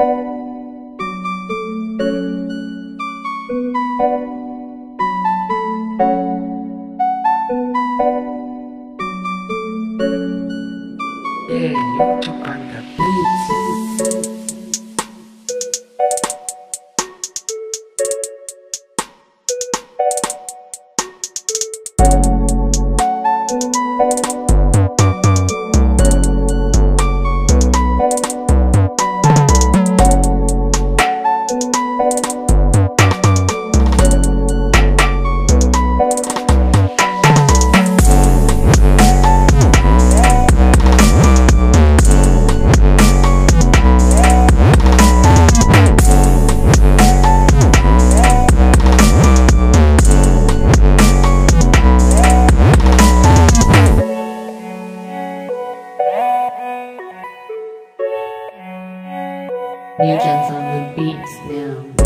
Yeah, you took on the beats. Newton's on the beats now.